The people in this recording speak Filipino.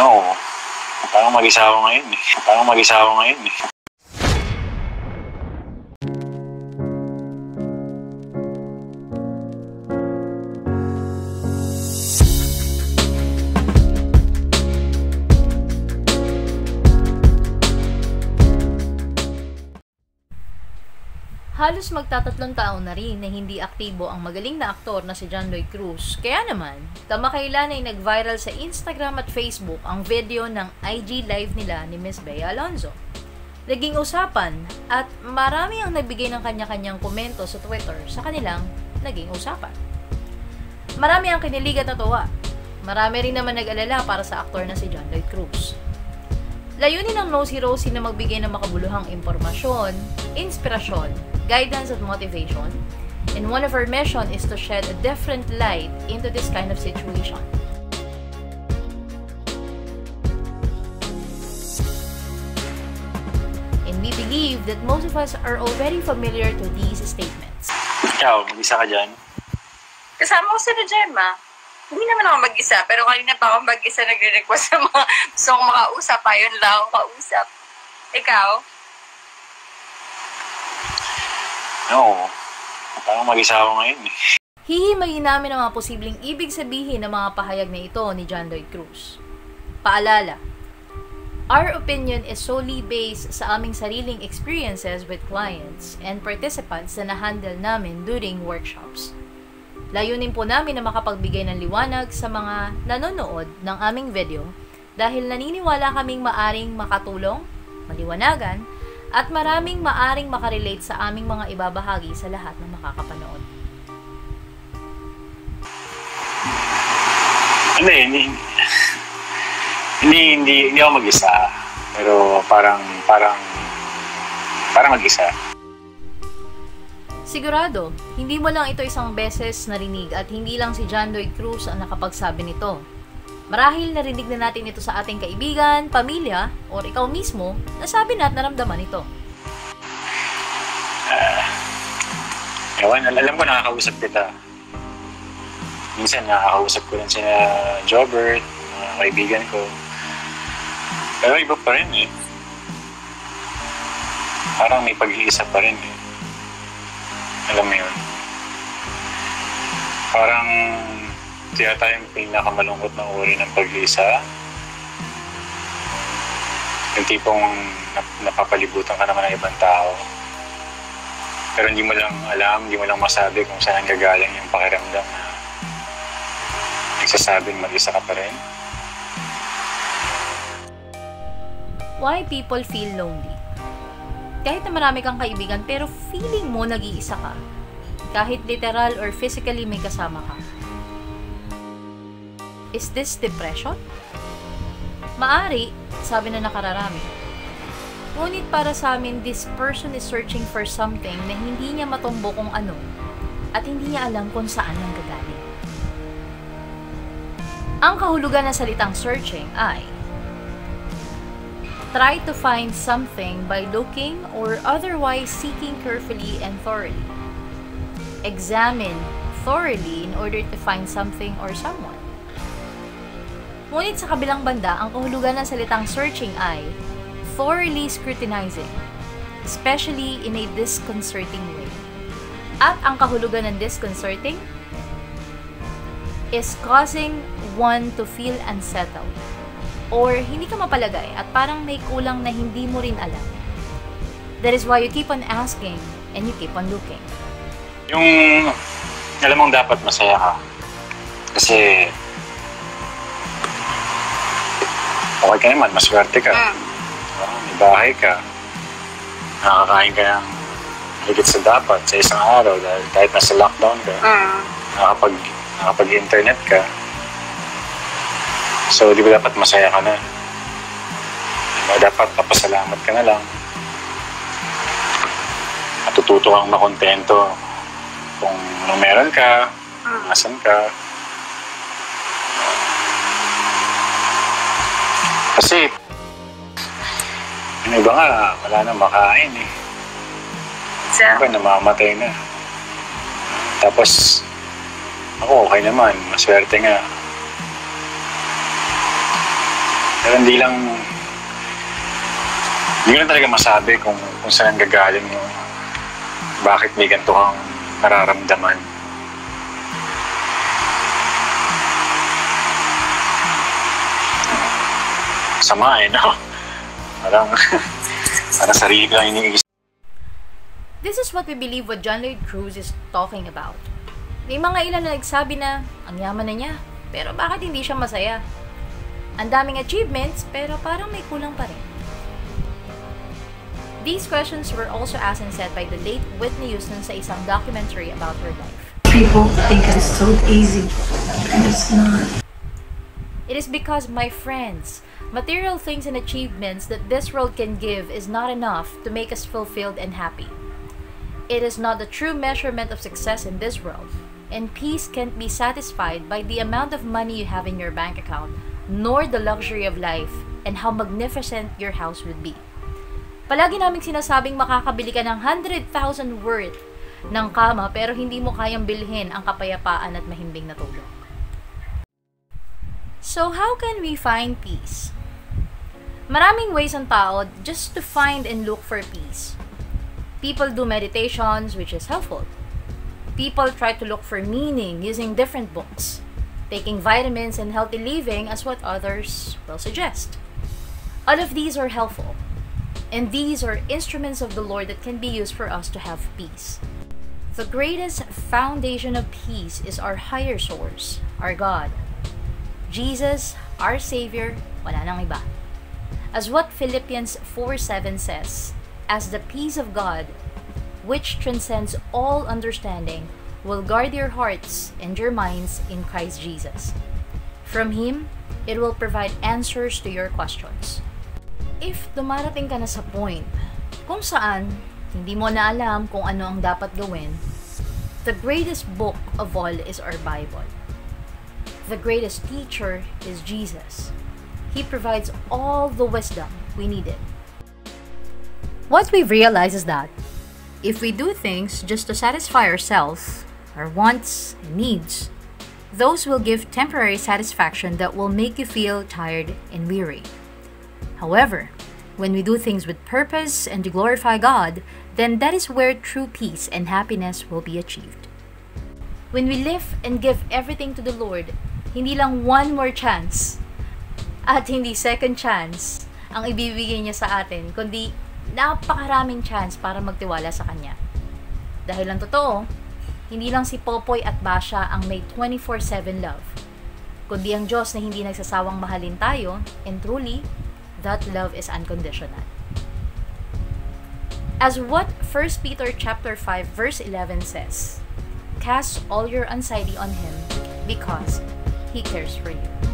Oo. Parang mag-isa ako ngayon eh. Parang mag-isa ako ngayon eh. Halos magtatatlong taon na rin na hindi aktibo ang magaling na aktor na si John Lloyd Cruz. Kaya naman, kamakailan ay nag-viral sa Instagram at Facebook ang video ng IG live nila ni Miss Bea Alonzo. Naging usapan at marami ang nagbigay ng kanya-kanyang komento sa Twitter sa kanilang naging usapan. Marami ang kinilig at natuwa. Marami rin naman nag-alala para sa aktor na si John Lloyd Cruz. Layunin ng Nosy Rosie na magbigay ng makabuluhang impormasyon, inspirasyon, guidance at motivation, and one of our mission is to shed a different light into this kind of situation. And we believe that most of us are already familiar to these statements. Ikaw, mag-isa ka dyan. Kasama ko si Gemma. Hindi naman ako mag-isa, pero kanina pa ako mag-isa nagre-request sa mga gusto kong makausap. Ayun lang ako kausap. Ikaw? Oo. Parang mag-isa ako ngayon eh. Hihimayin namin ang mga posibleng ibig sabihin ng mga pahayag na ito ni John Lloyd Cruz. Paalala, our opinion is solely based sa aming sariling experiences with clients and participants na na-handle namin during workshops. Layunin po namin na makapagbigay ng liwanag sa mga nanonood ng aming video dahil naniniwala kaming maaring makatulong, maliwanagan, at maraming maaring makarelate sa aming mga ibabahagi sa lahat ng makakapanood. Hindi, hindi, hindi, hindi, hindi ako mag-isa. Pero parang, parang, parang mag-isa. Sigurado, hindi mo lang ito isang beses narinig at hindi lang si John Lloyd Cruz ang nakapagsabi nito. Marahil narinig na natin ito sa ating kaibigan, pamilya, o ikaw mismo, nasabi na at naramdaman ito. Ewan, al- alam ko nakakausap kita. Minsan nakakausap ko rin sina Jobert, mga kaibigan ko. Pero iba pa rin eh. Parang may pag-iisa pa rin eh. Alam mo yun. Parang ito yata yung pinakamalungkot na uri ng pag-iisa. Yung tipong nap- napapalibutan ka naman ng ibang tao. Pero hindi mo lang alam, hindi mo lang masabi kung saan gagaling yung pakiramdam na nagsasabing mag-isa ka pa rin. Why people feel lonely? Kahit na marami kang kaibigan pero feeling mo nag-iisa ka. Kahit literal or physically may kasama ka. Is this depression? Maari, sabi na nakararami. Ngunit para sa amin, this person is searching for something na hindi niya matumbo kung ano at hindi niya alam kung saan ang gagaling. Ang kahulugan ng salitang searching ay Try to find something by looking or otherwise seeking carefully and thoroughly. Examine thoroughly in order to find something or someone. Ngunit sa kabilang banda, ang kahulugan ng salitang searching ay thoroughly scrutinizing, especially in a disconcerting way. At ang kahulugan ng disconcerting is causing one to feel unsettled or hindi ka mapalagay at parang may kulang na hindi mo rin alam. That is why you keep on asking and you keep on looking. Yung alam mong dapat masaya ka. Kasi okay ka naman, maswerte ka. Mm. Ah, may bahay ka. Nakakain ka ng higit sa dapat sa isang araw dahil kahit nasa lockdown ka, Mm. nakapag, nakapag-internet ka. So, di ba dapat masaya ka na? Di ba dapat papasalamat ka na lang? Matututo kang makontento kung anong meron ka, Mm. nasan ka. Kasi, yung iba nga, wala na makain eh. So, Iba namamatay na. Tapos, ako okay naman, maswerte nga. Pero hindi lang, hindi ko lang talaga masabi kung, kung saan gagaling yung bakit may ganito kang nararamdaman. Sama eh, no? Parang, parang sarili ko lang iniisip. This is what we believe what John Lloyd Cruz is talking about. May mga ilan na nagsabi na, ang yaman na niya, pero bakit hindi siya masaya? Ang daming achievements, pero parang may kulang pa rin. These questions were also asked and said by the late Whitney Houston sa isang documentary about her life. People think it's so easy, and it's not. It is because, my friends, material things and achievements that this world can give is not enough to make us fulfilled and happy. It is not the true measurement of success in this world, and peace can't be satisfied by the amount of money you have in your bank account, nor the luxury of life and how magnificent your house would be. Palagi naming sinasabing makakabili ka ng 100,000 worth ng kama pero hindi mo kayang bilhin ang kapayapaan at mahimbing na tulog. So how can we find peace? Maraming ways ang tao just to find and look for peace. People do meditations, which is helpful. People try to look for meaning using different books, taking vitamins and healthy living as what others will suggest. All of these are helpful, and these are instruments of the Lord that can be used for us to have peace. The greatest foundation of peace is our higher source, our God. Jesus, our Savior, wala nang iba. As what Philippians 4:7 says, as the peace of God, which transcends all understanding, will guard your hearts and your minds in Christ Jesus. From Him, it will provide answers to your questions. If dumarating ka na sa point kung saan hindi mo na alam kung ano ang dapat gawin, the greatest book of all is our Bible. The greatest teacher is Jesus. He provides all the wisdom we needed. What we've realized is that if we do things just to satisfy ourselves, our wants and needs, those will give temporary satisfaction that will make you feel tired and weary. However, when we do things with purpose and to glorify God, then that is where true peace and happiness will be achieved. When we live and give everything to the Lord, hindi lang one more chance at hindi second chance ang ibibigay niya sa atin, kundi napakaraming chance para magtiwala sa Kanya. Dahil ang totoo, hindi lang si Popoy at Basha ang may 24-7 love, kundi ang Diyos na hindi nagsasawang mahalin tayo, and truly, that love is unconditional. As what 1 Peter chapter 5 verse 11 says, Cast all your anxiety on Him because He cares for you.